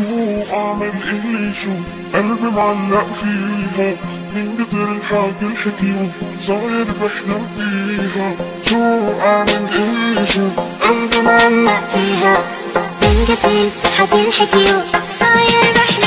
شو اعمل اللي شو قلبي معلق فيها. من قدر الحاجة الحكيو صاير بحلم فيها. شو اعمل اللي شو قلبي معلق فيها. من قتل حد الحكيو صاير بحلم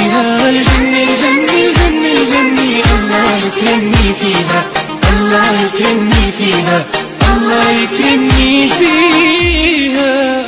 فيها. الجني الجني الجني الجني الله يكرمني فيها الله يكرمني فيها الله يكرمني فيها